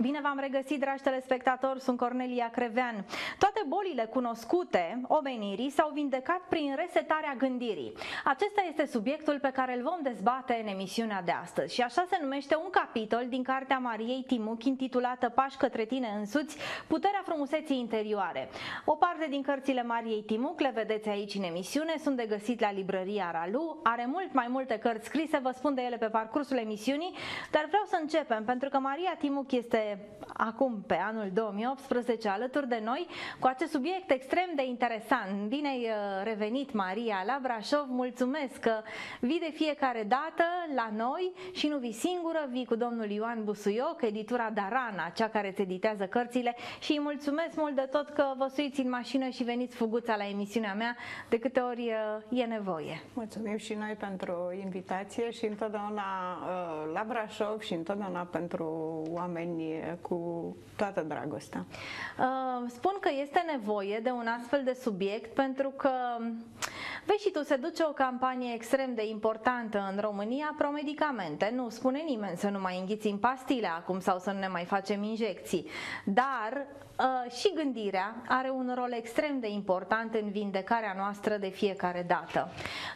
Bine v-am regăsit, dragi telespectatori, sunt Cornelia Crevean. Toate bolile cunoscute omenirii s-au vindecat prin resetarea gândirii. Acesta este subiectul pe care îl vom dezbate în emisiunea de astăzi și așa se numește un capitol din cartea Mariei Timuc intitulată Pași către tine însuți, puterea frumuseții interioare. O parte din cărțile Mariei Timuc le vedeți aici în emisiune, sunt de găsit la librăria Ralu, are mult mai multe cărți scrise, vă spun de ele pe parcursul emisiunii, dar vreau să începem pentru că Maria Timuc este acum, pe anul 2018, alături de noi cu acest subiect extrem de interesant. Bine ai uh, revenit, Maria, la Brașov. Mulțumesc că vii de fiecare dată la noi și nu vii singură, vii cu domnul Ioan Busuioc, editura Darana, cea care îți editează cărțile și îi mulțumesc mult de tot că vă suiți în mașină și veniți fuguța la emisiunea mea de câte ori uh, e nevoie. Mulțumim și noi pentru invitație și întotdeauna uh, la Brașov și întotdeauna pentru oameni cu toată dragostea. Uh, spun că este nevoie de un astfel de subiect pentru că, vezi și tu, se duce o campanie extrem de importantă în România pro medicamente. Nu spune nimeni să nu mai înghițim pastile acum sau să nu ne mai facem injecții. Dar uh, și gândirea are un rol extrem de important în vindecarea noastră de fiecare dată.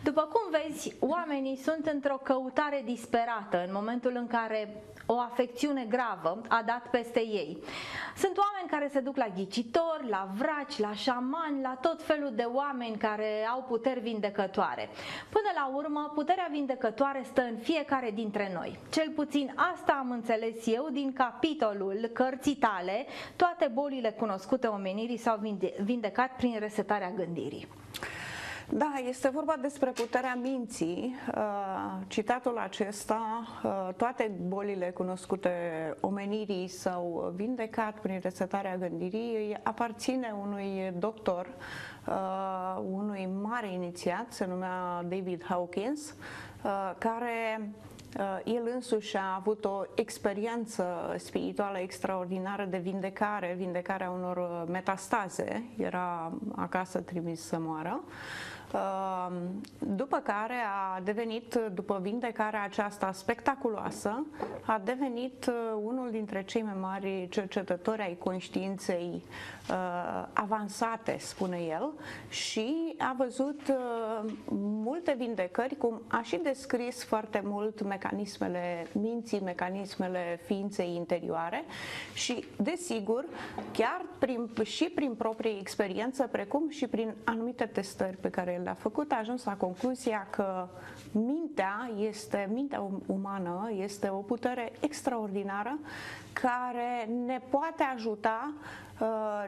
După cum vezi, oamenii sunt într-o căutare disperată în momentul în care o afecțiune gravă a dat peste ei. Sunt oameni care se duc la ghicitori, la vraci, la șamani, la tot felul de oameni care au puteri vindecătoare. Până la urmă, puterea vindecătoare stă în fiecare dintre noi. Cel puțin asta am înțeles eu din capitolul cărții tale, toate bolile cunoscute omenirii s-au vindecat prin resetarea gândirii. Da, este vorba despre puterea minții. Uh, citatul acesta, uh, toate bolile cunoscute omenirii s-au vindecat prin resetarea gândirii, aparține unui doctor, uh, unui mare inițiat, se numea David Hawkins, care el însuși a avut o experiență spirituală extraordinară de vindecare, vindecarea unor metastaze, era acasă trimis să moară. Ehm, după care a devenit, după vindecarea aceasta spectaculoasă, a devenit uh, unul dintre cei mai mari cercetători ai conștiinței uh, avansate, spune el, și a văzut uh, multe vindecări, cum a și descris foarte mult mecanismele minții, mecanismele ființei interioare și, desigur, chiar prin, și prin proprie experiență, precum și prin anumite testări pe care le-a făcut, a ajuns la concluzia că mintea este, mintea um, umană este o putere extraordinară care ne poate ajuta Uh,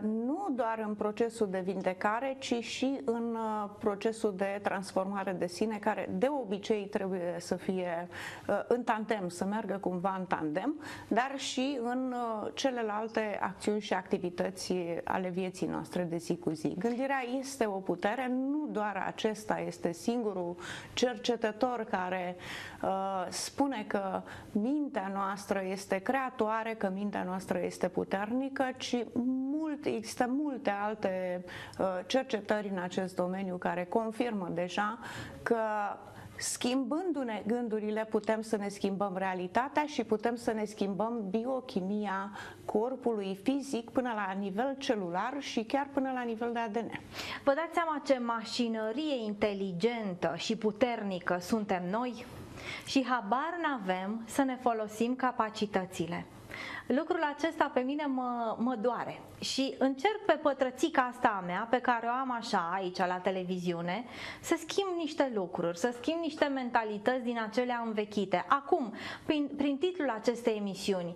nu doar în procesul de vindecare, ci și în uh, procesul de transformare de sine, care de obicei trebuie să fie uh, în tandem, să meargă cumva în tandem, dar și în celelalte acțiuni și activități ale vieții noastre de zi cu zi. Gândirea este o putere, nu doar acesta este singurul cercetător care uh, spune că mintea noastră este creatoare, că mintea noastră este puternică, ci mult, există multe alte uh, cercetări în acest domeniu care confirmă deja că Schimbându-ne gândurile putem să ne schimbăm realitatea și putem să ne schimbăm biochimia corpului fizic până la nivel celular și chiar până la nivel de ADN. Vă dați seama ce mașinărie inteligentă și puternică suntem noi? Și habar n-avem să ne folosim capacitățile. Lucrul acesta pe mine mă, mă doare și încerc pe pătrățica asta a mea, pe care o am așa aici la televiziune, să schimb niște lucruri, să schimb niște mentalități din acelea învechite. Acum, prin, prin titlul acestei emisiuni,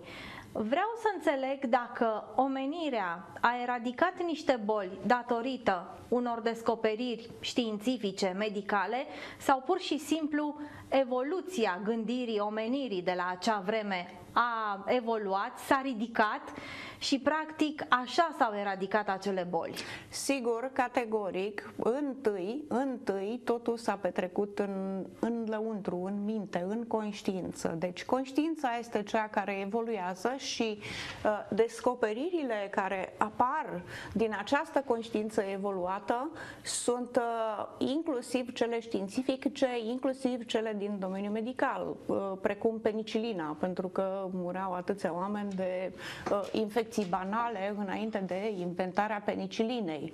Vreau să înțeleg dacă omenirea a eradicat niște boli datorită unor descoperiri științifice, medicale sau pur și simplu evoluția gândirii omenirii de la acea vreme a evoluat, s-a ridicat și practic așa s-au eradicat acele boli. Sigur, categoric, întâi, întâi totul s-a petrecut în, în lăuntru, în minte, în conștiință. Deci conștiința este cea care evoluează și uh, descoperirile care apar din această conștiință evoluată sunt uh, inclusiv cele științifice, inclusiv cele din domeniul medical, precum penicilina, pentru că mureau atâția oameni de infecții banale înainte de inventarea penicilinei.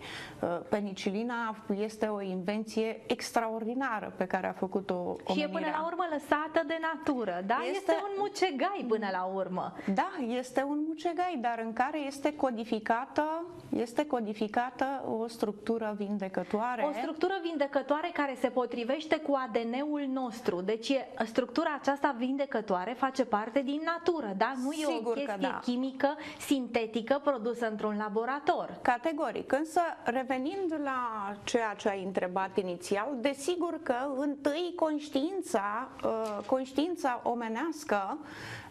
Penicilina este o invenție extraordinară pe care a făcut-o omenirea. Și e până la urmă lăsată de natură, da? Este, este un mucegai până la urmă. Da, este un mucegai, dar în care este codificată, este codificată o structură vindecătoare. O structură vindecătoare care se potrivește cu ADN-ul nostru. Deci structura aceasta vindecătoare face parte din natură, da? Nu Sigur e o chestie da. chimică sintetică produsă într-un laborator. Categoric. Însă, revenind la ceea ce ai întrebat inițial, desigur că întâi conștiința, uh, conștiința omenească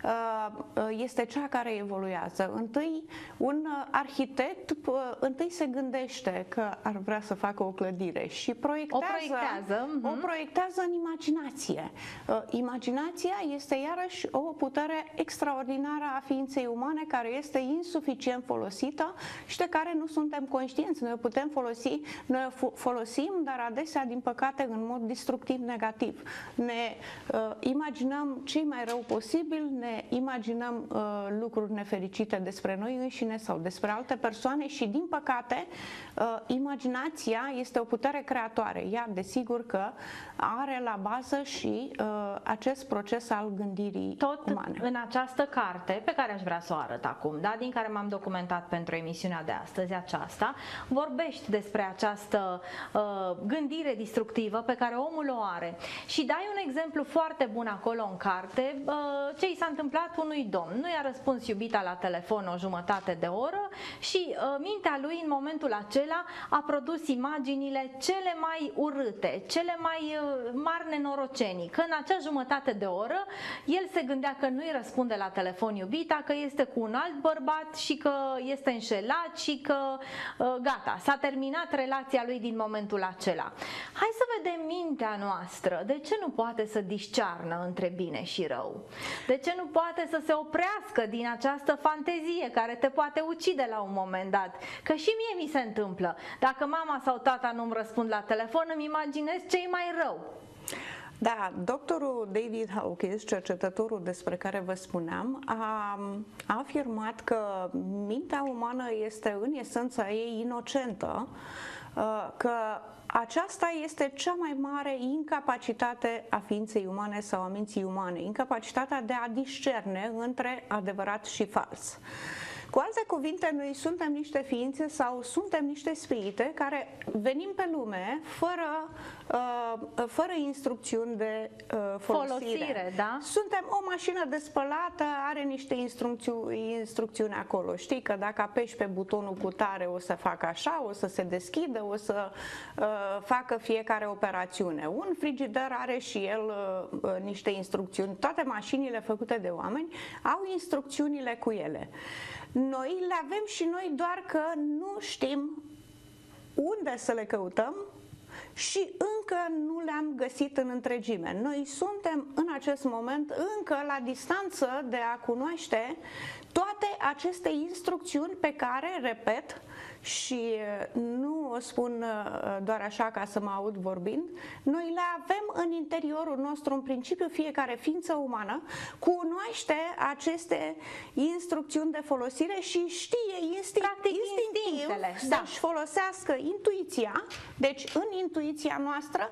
Uh, este cea care evoluează. Întâi, un arhitect uh, întâi se gândește că ar vrea să facă o clădire și proiectează, o proiectează, o mhm. proiectează în imaginație. Uh, imaginația este iarăși o putere extraordinară a ființei umane care este insuficient folosită și de care nu suntem conștienți. Noi putem folosi, noi folosim, dar adesea, din păcate, în mod destructiv negativ. Ne uh, imaginăm cei mai rău posibil, ne imaginăm uh, lucruri nefericite despre noi înșine sau despre alte persoane și, din păcate, uh, imaginația este o putere creatoare. Ea, desigur că are la bază și uh, acest proces al gândirii Tot umane. în această carte, pe care aș vrea să o arăt acum, da, din care m-am documentat pentru emisiunea de astăzi aceasta, vorbești despre această uh, gândire destructivă pe care omul o are și dai un exemplu foarte bun acolo în carte, uh, ce i s-a întâmplat unui domn. Nu i-a răspuns iubita la telefon o jumătate de oră și uh, mintea lui în momentul acela a produs imaginile cele mai urâte, cele mai uh, mari nenorocenii. Că în acea jumătate de oră el se gândea că nu-i răspunde la telefon iubita, că este cu un alt bărbat și că este înșelat și că uh, gata, s-a terminat relația lui din momentul acela. Hai să vedem mintea noastră. De ce nu poate să discearnă între bine și rău? De ce nu poate să se oprească din această fantezie care te poate ucide la un moment dat. Că și mie mi se întâmplă. Dacă mama sau tata nu-mi răspund la telefon, îmi imaginez ce mai rău. Da, doctorul David Hawkins, cercetătorul despre care vă spuneam, a, a afirmat că mintea umană este în esența ei inocentă, uh, că aceasta este cea mai mare incapacitate a ființei umane sau a minții umane, incapacitatea de a discerne între adevărat și fals. Cu alte cuvinte, noi suntem niște ființe sau suntem niște spirite care venim pe lume fără, uh, fără instrucțiuni de uh, folosire. folosire da? Suntem o mașină despălată, are niște instrucțiuni, instrucțiuni acolo. Știi că dacă apeși pe butonul cu tare o să facă așa, o să se deschidă, o să uh, facă fiecare operațiune. Un frigider are și el uh, uh niște instrucțiuni. Toate mașinile făcute de oameni au instrucțiunile cu ele. Noi le avem și noi doar că nu știm unde să le căutăm și încă nu le-am găsit în întregime. Noi suntem în acest moment încă la distanță de a cunoaște toate aceste instrucțiuni pe care, repet, și nu o spun doar așa ca să mă aud vorbind, noi le avem în interiorul nostru, în principiu fiecare ființă umană cunoaște aceste instrucțiuni de folosire și știe instinct, Practic, instinctiv da. să-și folosească intuiția, deci în intuiția noastră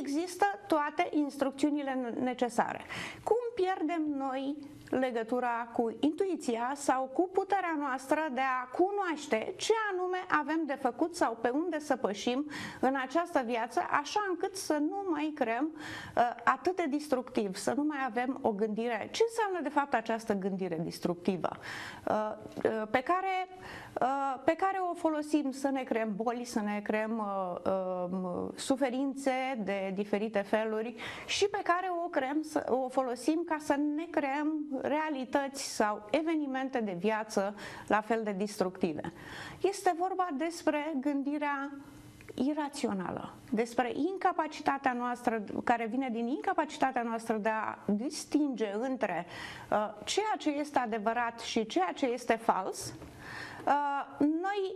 există toate instrucțiunile necesare. Cum pierdem noi legătura cu intuiția sau cu puterea noastră de a cunoaște ce anume avem de făcut sau pe unde să pășim în această viață, așa încât să nu mai creăm uh, atât de destructiv, să nu mai avem o gândire. Ce înseamnă de fapt această gândire destructivă? Uh, uh, pe care Uh, pe care o folosim să ne creăm boli, să ne creăm uh, uh, suferințe de diferite feluri și pe care o, creăm, o folosim ca să ne creăm realități sau evenimente de viață la fel de destructive. Este vorba despre gândirea irațională, despre incapacitatea noastră, care vine din incapacitatea noastră de a distinge între uh, ceea ce este adevărat și ceea ce este fals, Uh, noi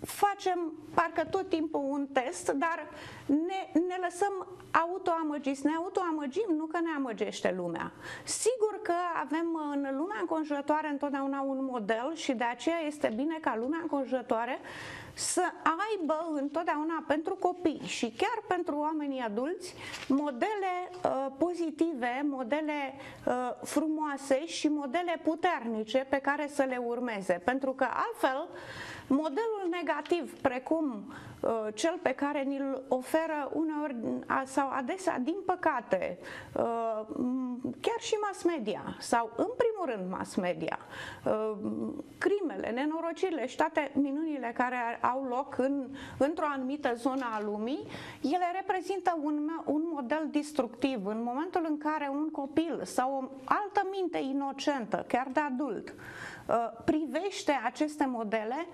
facem parcă tot timpul un test, dar ne, ne lăsăm autoamăgiți, ne autoamăgim, nu că ne amăgește lumea. Sigur că avem în lumea înconjurătoare întotdeauna un model și de aceea este bine ca lumea înconjurătoare să aibă întotdeauna pentru copii și chiar pentru oamenii adulți modele uh, pozitive, modele uh, frumoase și modele puternice pe care să le urmeze. Pentru că altfel modelul negativ, precum uh, cel pe care ni-l oferă uneori sau adesea, din păcate, uh, chiar și mass media sau în primul rând mass media, uh, crimele, nenorocirile și toate minunile care au loc în, într-o anumită zonă a lumii, ele reprezintă un, un model destructiv. În momentul în care un copil sau o altă minte inocentă, chiar de adult, privește aceste modele,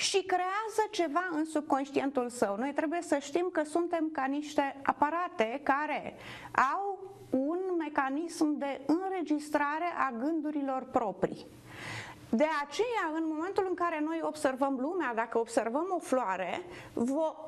și creează ceva în subconștientul său. Noi trebuie să știm că suntem ca niște aparate care au un mecanism de înregistrare a gândurilor proprii. De aceea, în momentul în care noi observăm lumea, dacă observăm o floare,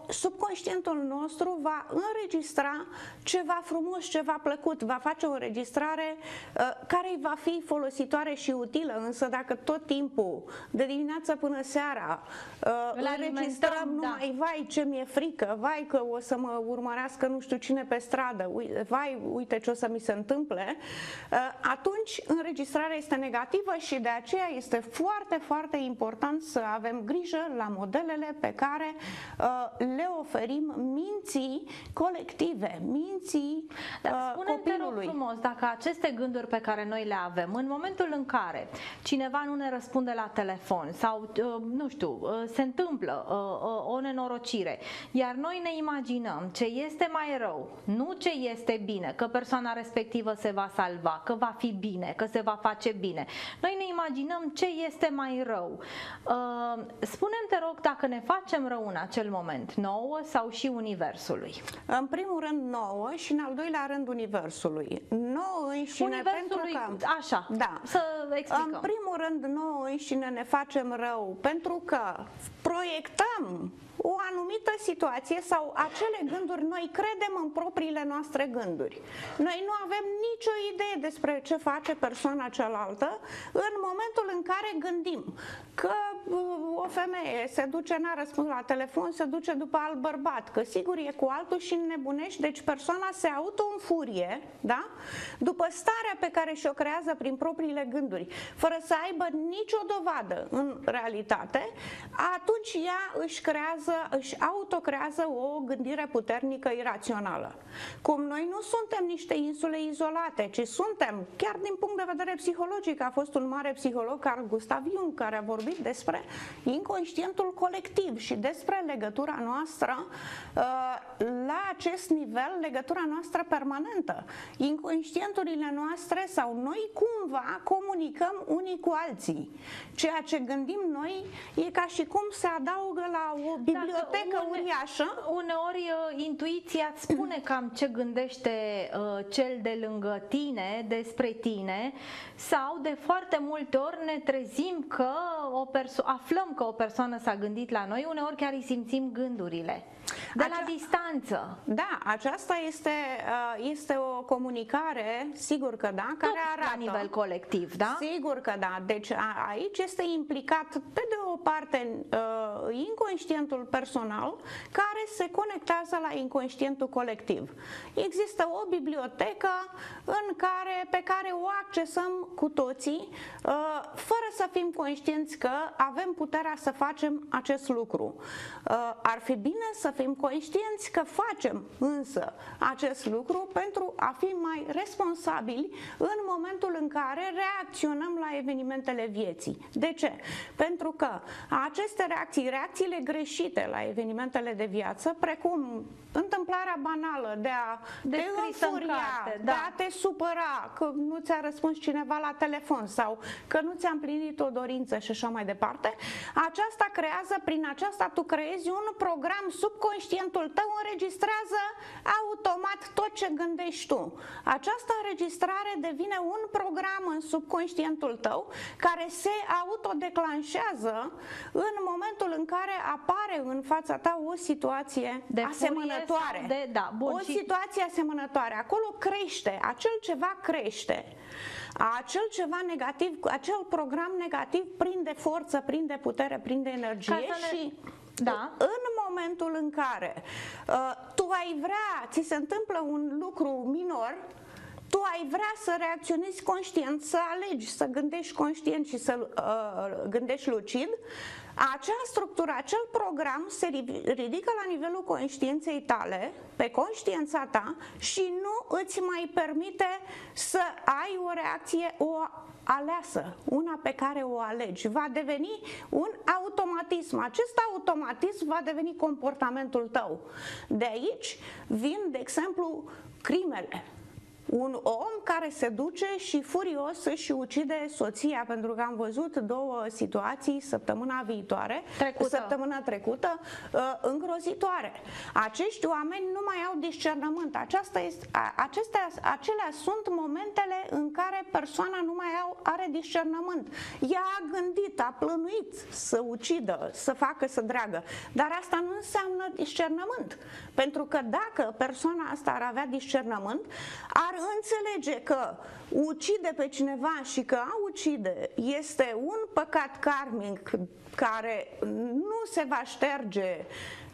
subconștientul nostru va înregistra ceva frumos, ceva plăcut, va face o înregistrare uh, care va fi folositoare și utilă, însă dacă tot timpul, de dimineață până seara, uh, înregistrăm da. numai, vai ce mi-e frică, vai că o să mă urmărească nu știu cine pe stradă, vai uite ce o să mi se întâmple, uh, atunci înregistrarea este negativă și de aceea este este foarte, foarte important să avem grijă la modelele pe care uh, le oferim minții colective, minții Dar uh, spune copilului. Rog frumos, dacă aceste gânduri pe care noi le avem, în momentul în care cineva nu ne răspunde la telefon sau, uh, nu știu, uh, se întâmplă uh, uh, o nenorocire, iar noi ne imaginăm ce este mai rău, nu ce este bine, că persoana respectivă se va salva, că va fi bine, că se va face bine. Noi ne imaginăm ce ce este mai rău. Uh, spunem te rog, dacă ne facem rău în acel moment, nouă sau și Universului? În primul rând nouă și în al doilea rând Universului. Nouă înșine Universului, pentru că... Așa, da. să explicăm. În primul rând nouă înșine ne facem rău pentru că proiectăm o anumită situație sau acele gânduri, noi credem în propriile noastre gânduri. Noi nu avem nicio idee despre ce face persoana cealaltă în momentul în care gândim că uh, o femeie se duce, n-a răspuns la telefon, se duce după alt bărbat, că sigur e cu altul și nebunești, deci persoana se auto-înfurie, da? După starea pe care și-o creează prin propriile gânduri, fără să aibă nicio dovadă în realitate, atunci ea își creează creează, își autocrează o gândire puternică irațională. Cum noi nu suntem niște insule izolate, ci suntem, chiar din punct de vedere psihologic, a fost un mare psiholog, Carl Gustav Jung, care a vorbit despre inconștientul colectiv și despre legătura noastră uh, la acest nivel, legătura noastră permanentă. Inconștienturile noastre sau noi cumva comunicăm unii cu alții. Ceea ce gândim noi e ca și cum se adaugă la o bibliotecă une, uriașă. Uneori uh, intuiția îți spune cam ce gândește uh, cel de lângă tine despre tine sau de foarte multe ori ne trezim că o perso- aflăm că o persoană s-a gândit la noi, uneori chiar îi simțim gândurile. De Acea... la distanță. Da, aceasta este, uh, este o comunicare, sigur că da, care Tot arată. la nivel colectiv, da? Sigur că da. Deci a, aici este implicat, pe de o parte, uh, inconștientul personal care se conectează la inconștientul colectiv. Există o bibliotecă în care, pe care o accesăm cu toții, uh, fără să fim conștienți că avem puterea să facem acest lucru. Ar fi bine să fim conștienți că facem însă acest lucru pentru a fi mai responsabili în momentul în care reacționăm la evenimentele vieții. De ce? Pentru că aceste reacții, reacțiile greșite la evenimentele de viață, precum întâmplarea banală de a de te înfuria, carte, da. de a te supăra că nu ți-a răspuns cineva la telefon sau că nu ți-a împlinit o dorință și așa mai departe, aceasta creează, prin aceasta tu creezi un program subconștient subconștientul tău înregistrează automat tot ce gândești tu. Această înregistrare devine un program în subconștientul tău care se autodeclanșează în momentul în care apare în fața ta o situație De furie asemănătoare. sau de- da, bun, o și- situație asemănătoare. Acolo crește, acel ceva crește. Acel ceva negativ, acel program negativ prinde forță, prinde putere, prinde energie Ca să ne- și Da. în momentul în care uh, tu ai vrea, ți se întâmplă un lucru minor, tu ai vrea să reacționezi conștient, să alegi, să gândești conștient și să uh, gândești lucid, acea structură, acel program se ri- ridică la nivelul conștiinței tale, pe conștiința ta și nu îți mai permite să ai o reacție, o aleasă, una pe care o alegi. Va deveni un automatism. Acest automatism va deveni comportamentul tău. De aici vin, de exemplu, crimele. Un om care se duce și furios își ucide soția, pentru că am văzut două situații săptămâna viitoare, Trecută. săptămâna trecută, uh, îngrozitoare. Acești oameni nu mai au discernământ. Aceasta este, a- acestea, acelea sunt momentele în care persoana nu mai au, are discernământ. Ea a gândit, a plănuit să ucidă, să facă, să dragă, dar asta nu înseamnă discernământ. Pentru că dacă persoana asta ar avea discernământ, ar înțelege că ucide pe cineva și că a ucide este un păcat karmic care nu se va șterge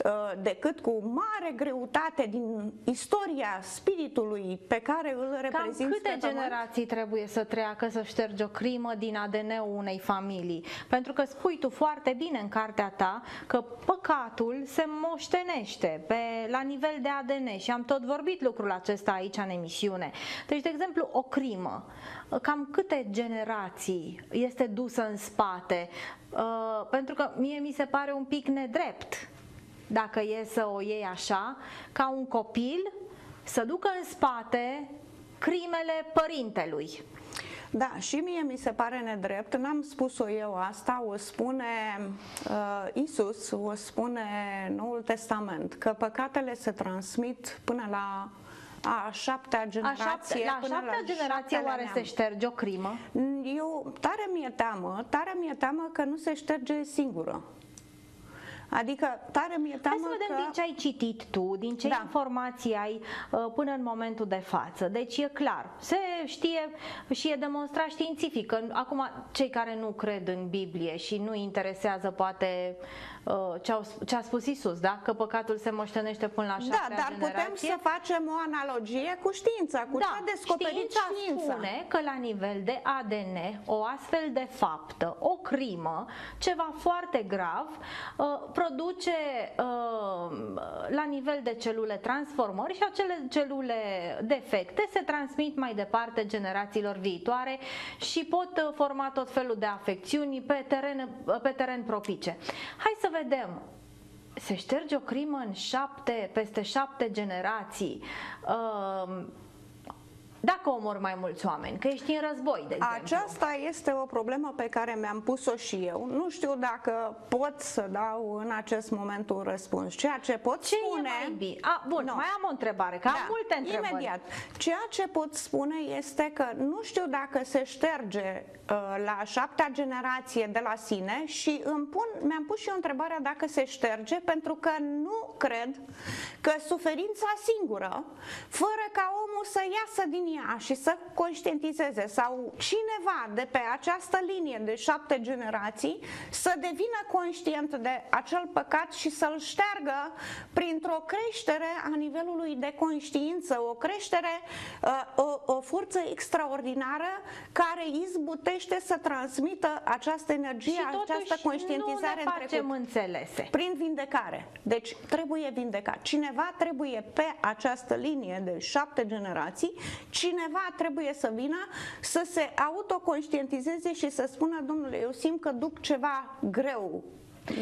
uh, decât cu mare greutate din istoria spiritului pe care îl Cam reprezintă câte pe pământ. generații trebuie să treacă să ștergi o crimă din ADN-ul unei familii? Pentru că spui tu foarte bine în cartea ta că păcatul se moștenește pe, la nivel de ADN și am tot vorbit lucrul acesta aici în emisiune. Deci, de exemplu, o crimă, cam câte generații este dusă în spate? Uh, pentru că mie mi se pare un pic nedrept dacă e să o iei așa, ca un copil să ducă în spate crimele părintelui. Da, și mie mi se pare nedrept, n-am spus-o eu asta, o spune uh, Isus, o spune Noul Testament, că păcatele se transmit până la a șaptea A generație. șapte, la până șaptea generație șaptele oare neam. se șterge o crimă? Eu tare mi-e teamă, tare mi-e teamă că nu se șterge singură. Adică tare mi-e teamă Hai să vedem că... din ce ai citit tu, din ce Da. informații ai uh, până în momentul de față. Deci e clar, se știe și e demonstrat științific că acum cei care nu cred în Biblie și nu interesează poate uh, ce, au, ce a spus Isus, da? Că păcatul se moștenește până la Da, șaptea dar generație. putem să facem o analogie cu știința, cu ce a descoperit știința știința. spune că la nivel de ADN o astfel de faptă, o crimă, ceva foarte grav, uh, produce uh, la nivel de celule transformări și acele celule defecte se transmit mai departe generațiilor viitoare și pot uh, forma tot felul de afecțiuni pe teren, pe teren propice. Hai să vedem se șterge o crimă în șapte, peste șapte generații. Uh, dacă omor mai mulți oameni, că ești în război, de exemplu. Aceasta este o problemă pe care mi-am pus-o și eu. Nu știu dacă pot să dau în acest moment un răspuns. Ceea ce pot Ce spune... e mai bine? A, bun, Nu. mai am o întrebare, că am Da, multe întrebări. Imediat. Ceea ce pot spune este că nu știu dacă se șterge uh, la șaptea generație de la sine și îmi pun, mi-am pus și eu întrebarea dacă se șterge pentru că nu cred că suferința singură, fără ca omul să iasă din ea și să conștientizeze sau cineva de pe această linie de șapte generații să devină conștient de acel păcat și să-l șteargă printr-o creștere a nivelului de conștiință, o creștere, uh, o, o forță extraordinară care izbutește să transmită această energie, și totuși această conștientizare nu în ne trecut. facem înțelese. Prin vindecare. Deci trebuie vindecat. Cineva trebuie pe această linie de șapte generații, cineva trebuie să vină să se autoconștientizeze și să spună, domnule, eu simt că duc ceva greu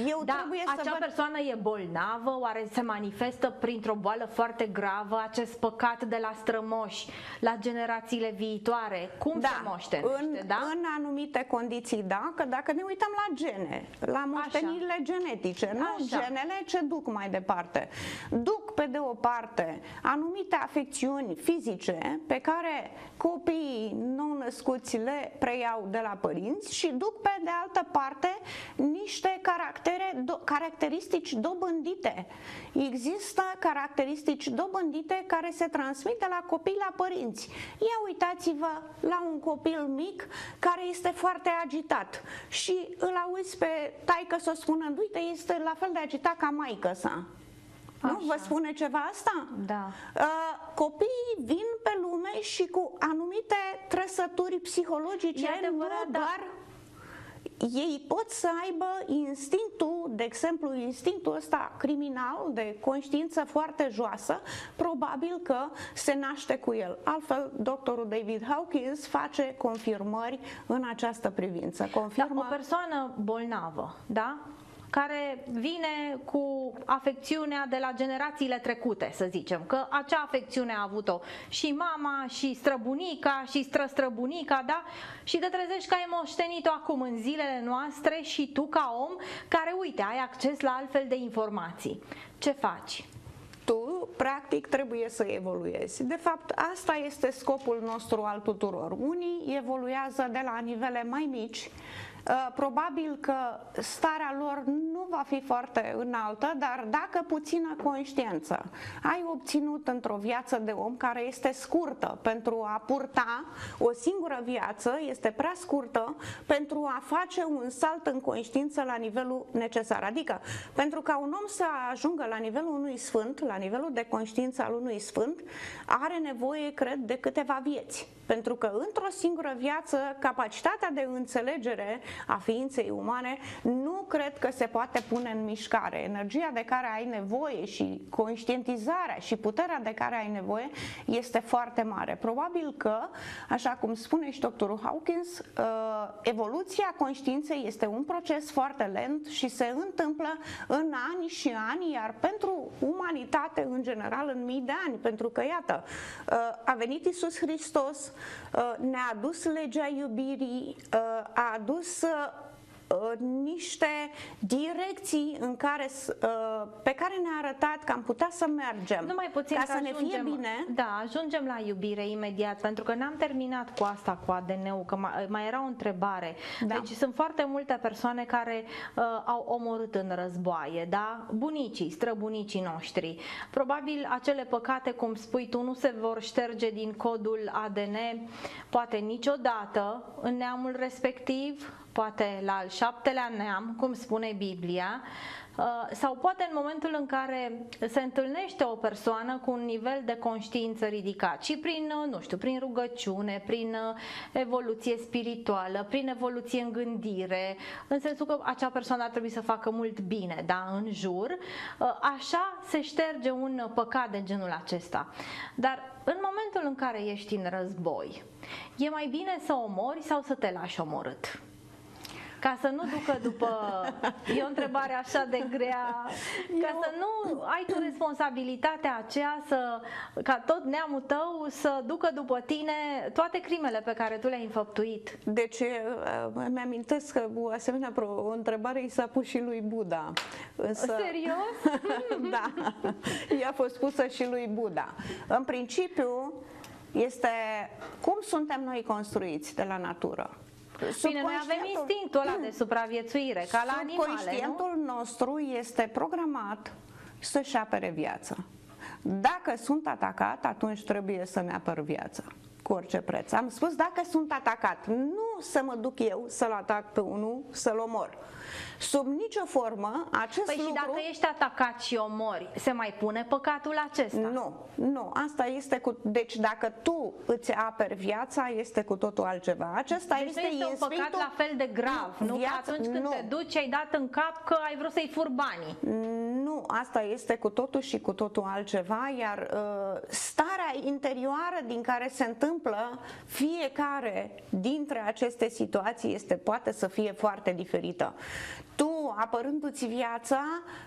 Eu da, trebuie acea să văd... persoană e bolnavă, oare se manifestă printr-o boală foarte gravă, acest păcat de la strămoși, la generațiile viitoare? Cum da, se moștenește? În, da? în anumite condiții, da, că dacă ne uităm la gene, la moștenirile Așa. genetice, nu Așa. genele ce duc mai departe. Duc, pe de o parte, anumite afecțiuni fizice pe care copiii nou-născuți le preiau de la părinți și duc, pe de altă parte, niște caractere, do, caracteristici dobândite. Există caracteristici dobândite care se transmit de la copii la părinți. Ia uitați-vă la un copil mic care este foarte agitat și îl auzi pe taică să spună, uite, este la fel de agitat ca maică sa. Nu? Vă spune ceva asta? Da. Uh, copiii vin pe lume și cu anumite trăsături psihologice, adevărat, nu doar da ei pot să aibă instinctul, de exemplu, instinctul ăsta criminal de conștiință foarte joasă, probabil că se naște cu el. Altfel, doctorul David Hawkins face confirmări în această privință. Confirmă... Da, o persoană bolnavă, da? Care vine cu afecțiunea de la generațiile trecute, să zicem, că acea afecțiune a avut-o și mama, și străbunica, și străstrăbunica, da? Și te trezești că ai moștenit-o acum în zilele noastre și tu ca om care, uite, ai acces la altfel de informații. Ce faci? tu, practic, trebuie să evoluezi. De fapt, asta este scopul nostru al tuturor. Unii evoluează de la nivele mai mici, Uh, probabil că starea lor nu va fi foarte înaltă, dar dacă puțină conștiință ai obținut într-o viață de om care este scurtă pentru a purta o singură viață, este prea scurtă pentru a face un salt în conștiință la nivelul necesar. Adică, pentru ca un om să ajungă la nivelul unui sfânt, la nivelul de conștiință al unui sfânt, are nevoie, cred, de câteva vieți. Pentru că într-o singură viață, capacitatea de înțelegere a ființei umane nu cred că se poate pune în mișcare. Energia de care ai nevoie și conștientizarea și puterea de care ai nevoie este foarte mare. Probabil că, așa cum spune și doctorul Hawkins, uh, evoluția conștiinței este un proces foarte lent și se întâmplă în ani și ani, iar pentru umanitate în general în mii de ani, pentru că, iată, uh, a venit Isus Hristos, uh, ne-a adus legea iubirii, a adus Uh, niște direcții în care, uh, pe care ne-a arătat că am putea să mergem nu mai puțin ca să ajungem, ne fie bine. Da, ajungem la iubire imediat, pentru că n-am terminat cu asta cu ADN-ul, că mai, mai era o întrebare. Da. Deci sunt foarte multe persoane care uh, au omorât în războaie, da? Bunicii, străbunicii noștri. Probabil acele păcate, cum spui tu, nu se vor șterge din codul ADN, poate niciodată în neamul respectiv, poate la al șaptelea neam, cum spune Biblia, uh, sau poate în momentul în care se întâlnește o persoană cu un nivel de conștiință ridicat și prin, uh, nu știu, prin rugăciune, prin uh, evoluție spirituală, prin evoluție în gândire, în sensul că acea persoană ar trebui să facă mult bine, da, în jur, așa se șterge un păcat de genul acesta. Dar în momentul în care ești în război, e mai bine să omori sau să te lași omorât? Ca să nu ducă după, e o întrebare așa de grea, ca să nu ai tu responsabilitatea aceea să, ca tot neamul tău să ducă după tine toate crimele pe care tu le-ai înfăptuit. Deci îmi amintesc că o asemenea o întrebare i s-a pus și lui Buddha. Însă, Serios? da, i-a fost pusă și lui Buddha. În principiu, este cum suntem noi construiți de la natură. Bine, noi avem instinctul ăla de supraviețuire, ca la animale, Conștientul nostru este programat să-și apere viața. Dacă sunt atacat, atunci trebuie să-mi apăr viața cu orice preț. Am spus dacă sunt atacat, nu să mă duc eu să-l atac pe unul, să-l omor. Sub nicio formă, acest păi lucru... și dacă ești atacat și omori, se mai pune păcatul acesta? Nu, nu, asta este cu... Deci dacă tu îți aperi viața, este cu totul altceva. Acesta deci este, nu este un păcat la fel de grav, nu? nu? Viața, că atunci când nu. te duci, ai dat în cap că ai vrut să-i fur banii. Nu, asta este cu totul și cu totul altceva, iar uh, starea interioară din care se întâmplă fiecare dintre aceste situații este poate să fie foarte diferită. Tu apărându-ți viața,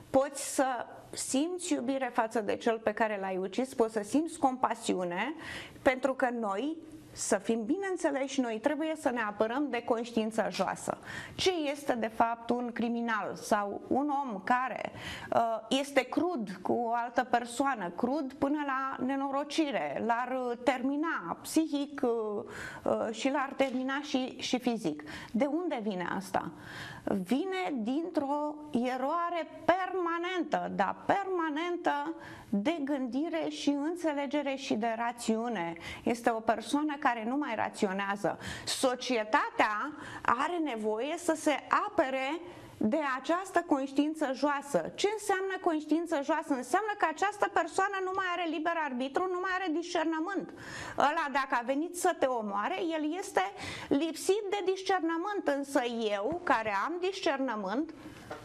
poți să simți iubire față de cel pe care l-ai ucis, poți să simți compasiune, pentru că noi să fim bineînțeleși, noi trebuie să ne apărăm de conștiința joasă. Ce este de fapt un criminal sau un om care uh, este crud cu o altă persoană, crud până la nenorocire, l-ar termina psihic uh, uh, și l-ar termina și, și fizic. De unde vine asta? Vine dintr-o eroare permanentă, dar permanentă de gândire și înțelegere și de rațiune. Este o persoană care nu mai raționează. Societatea are nevoie să se apere de această conștiință joasă. Ce înseamnă conștiință joasă? Înseamnă că această persoană nu mai are liber arbitru, nu mai are discernământ. Ăla, dacă a venit să te omoare, el este lipsit de discernământ, însă eu, care am discernământ,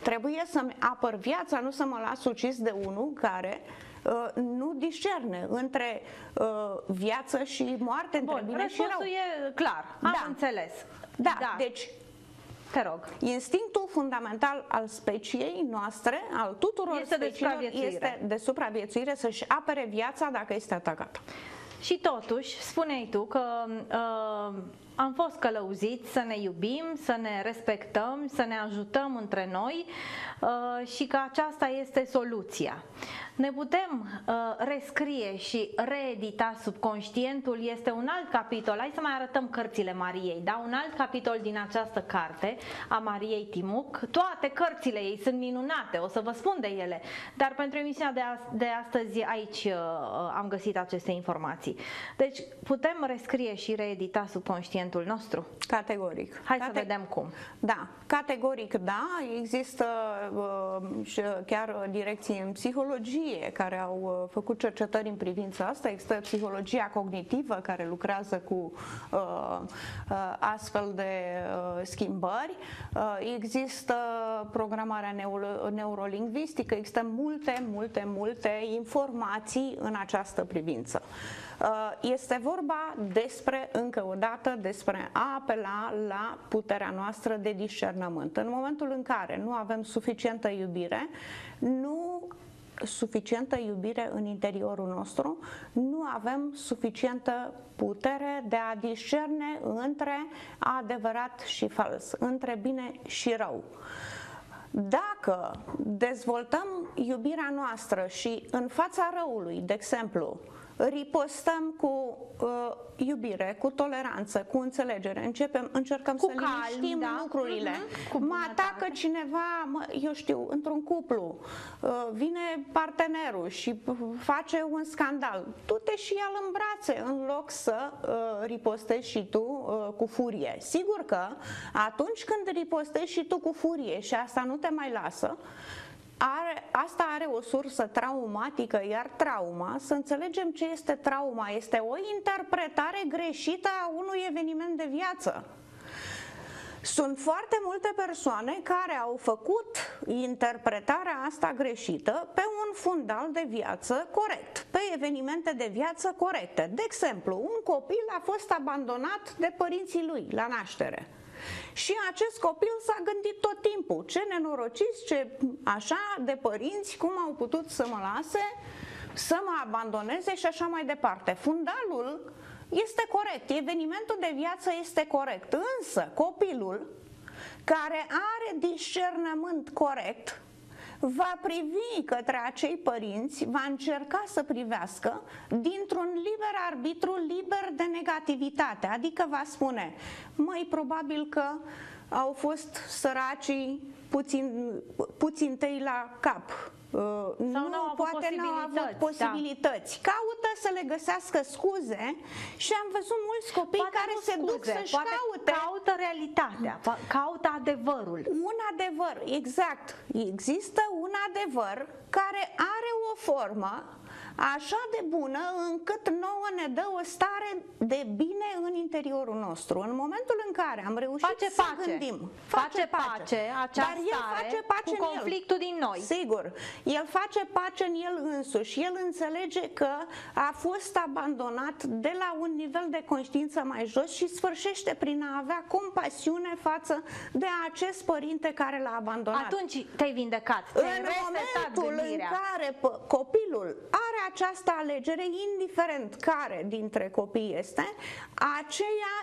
trebuie să-mi apăr viața, nu să mă las ucis de unul care Uh, nu discerne între uh, viață și moarte, între Bun, bine și rău. e clar, am da. înțeles. Da, da, deci te rog. Instinctul fundamental al speciei noastre, al tuturor este speciilor, de este de supraviețuire să-și apere viața dacă este atacată. Și totuși, spuneai tu că uh, am fost călăuziți să ne iubim, să ne respectăm, să ne ajutăm între noi uh, și că aceasta este soluția. Ne putem uh, rescrie și reedita subconștientul, este un alt capitol. Hai să mai arătăm cărțile Mariei, da? Un alt capitol din această carte a Mariei Timuc. Toate cărțile ei sunt minunate, o să vă spun de ele, dar pentru emisiunea de, a- de astăzi aici uh, am găsit aceste informații. Deci putem rescrie și reedita subconștientul nostru? Categoric. Hai Cate- să vedem cum. Da, categoric da. Există uh, și chiar direcții în psihologie care au uh, făcut cercetări în privința asta. Există psihologia cognitivă care lucrează cu uh, uh, astfel de uh, schimbări. Uh, există programarea neuro- neurolingvistică, există multe, multe, multe informații în această privință. Uh, este vorba despre, încă o dată, despre a apela la puterea noastră de discernământ. În momentul în care nu avem suficientă iubire, nu suficientă iubire în interiorul nostru, nu avem suficientă putere de a discerne între adevărat și fals, între bine și rău. Dacă dezvoltăm iubirea noastră și în fața răului, de exemplu, ripostăm cu uh, iubire, cu toleranță, cu înțelegere, începem, încercăm cu să calm, liniștim da. lucrurile. Mhm. Cu Mă bunătate. atacă cineva, mă, eu știu, într-un cuplu, uh, vine partenerul și face un scandal. Tu te și ia în brațe în loc să uh, ripostezi și tu uh, cu furie. Sigur că atunci când ripostezi și tu cu furie și asta nu te mai lasă, are, asta are o sursă traumatică, iar trauma, să înțelegem ce este trauma, este o interpretare greșită a unui eveniment de viață. Sunt foarte multe persoane care au făcut interpretarea asta greșită pe un fundal de viață corect, pe evenimente de viață corecte. De exemplu, un copil a fost abandonat de părinții lui la naștere. Și acest copil s-a gândit tot timpul, ce nenorociți, ce așa de părinți, cum au putut să mă lase, să mă abandoneze și așa mai departe. Fundalul este corect, evenimentul de viață este corect, însă copilul care are discernământ corect va privi către acei părinți, va încerca să privească dintr-un liber arbitru liber de negativitate, adică va spune, mai probabil că au fost săracii puțin, puțin tăi la cap, Uh, Sau n-au avut poate n-au avut posibilități, da. posibilități. Caută să le găsească scuze și am văzut mulți copii Poate care nu se duc scuze, să-și poate caute caută realitatea, caută adevărul. un adevăr, exact. Există un adevăr care are o formă, așa de bună încât nouă ne dă o stare de bine în interiorul nostru. În momentul în care am reușit face să pace. gândim, face pace, acea dar el stare face pace cu în el. conflictul din noi. Sigur, el face pace în el însuși. El înțelege că a fost abandonat de la un nivel de conștiință mai jos și sfârșește prin a avea compasiune față de acest părinte care l-a abandonat. Atunci te-ai vindecat, în ți-ai resetat momentul în gândirea. care p- copilul are această alegere, indiferent care dintre copii este, aceea,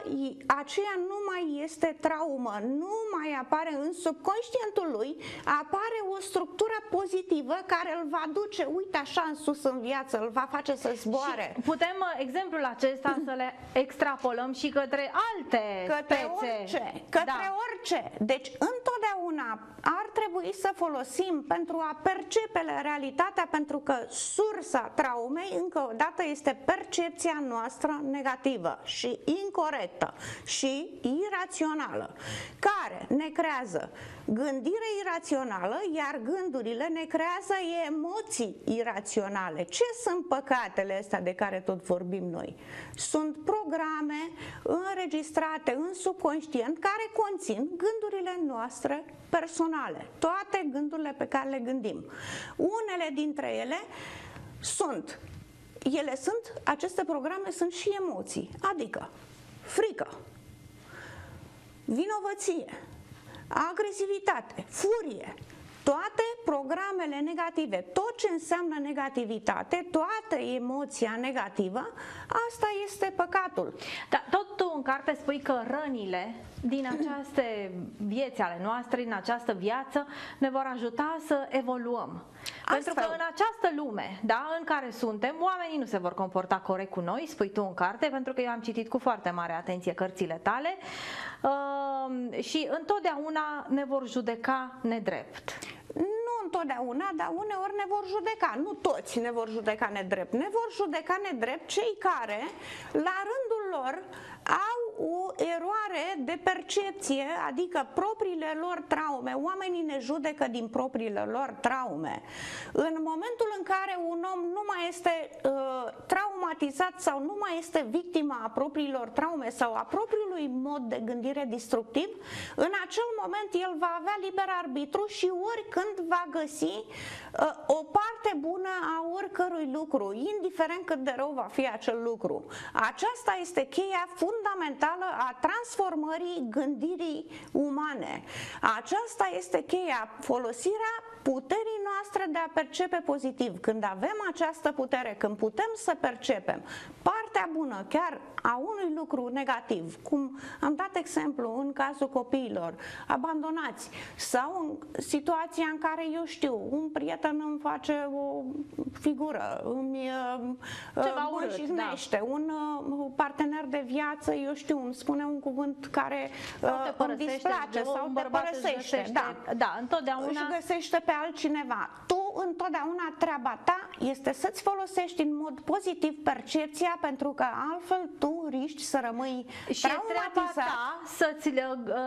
aceea nu mai este traumă, nu mai apare în subconștientul lui, apare o structură pozitivă care îl va duce, uite așa în sus în viață, îl va face să zboare. Și putem uh, exemplul acesta să le extrapolăm și către alte Către spețe. orice, către da. orice. Deci, întotdeauna ar trebui să folosim pentru a percepe realitatea, pentru că sursa traumei, încă o dată, este percepția noastră negativă și incorrectă și irațională, care ne creează gândire irațională, iar gândurile ne creează emoții iraționale. Ce sunt păcatele astea de care tot vorbim noi? Sunt programe înregistrate în subconștient care conțin gândurile noastre personale, toate gândurile pe care le gândim. Unele dintre ele sunt, ele sunt, aceste programe sunt și emoții, adică frică, vinovăție, agresivitate, furie, toate programele negative, tot ce înseamnă negativitate, toată emoția negativă, asta este păcatul. Da, tot tu în carte spui că rănile din aceste vieți ale noastre, din această viață, ne vor ajuta să evoluăm. Astfel. Pentru că în această lume, da, în care suntem, oamenii nu se vor comporta corect cu noi, spui tu în carte, pentru că eu am citit cu foarte mare atenție cărțile tale uh, și întotdeauna ne vor judeca nedrept. Nu întotdeauna, dar uneori ne vor judeca. Nu toți ne vor judeca nedrept. Ne vor judeca nedrept cei care, la rândul lor, au o eroare de percepție, adică propriile lor traume. Oamenii ne judecă din propriile lor traume. În momentul în care un om nu mai este uh, traumatizat sau nu mai este victima a propriilor traume sau a propriului mod de gândire destructiv, în acel moment el va avea liber arbitru și oricând va găsi uh, o parte bună a oricărui lucru, indiferent cât de rău va fi acel lucru. Aceasta este cheia fundamentală a transformării gândirii umane. Aceasta este cheia, folosirea puterii noastre de a percepe pozitiv. Când avem această putere, când putem să percepem partea bună chiar a unui lucru negativ, cum am dat exemplu în cazul copiilor abandonați sau în situația în care eu știu, un prieten îmi face o figură, îmi Ceva urât, înșinește, da. un uh, partener de viață, eu știu, îmi spune un cuvânt care sau te uh, îmi displace sau te părăsește. Da. da, întotdeauna își găsește pe altcineva. Tu întotdeauna treaba ta este să-ți folosești în mod pozitiv percepția pentru că altfel tu riști să rămâi și e treaba ta să-ți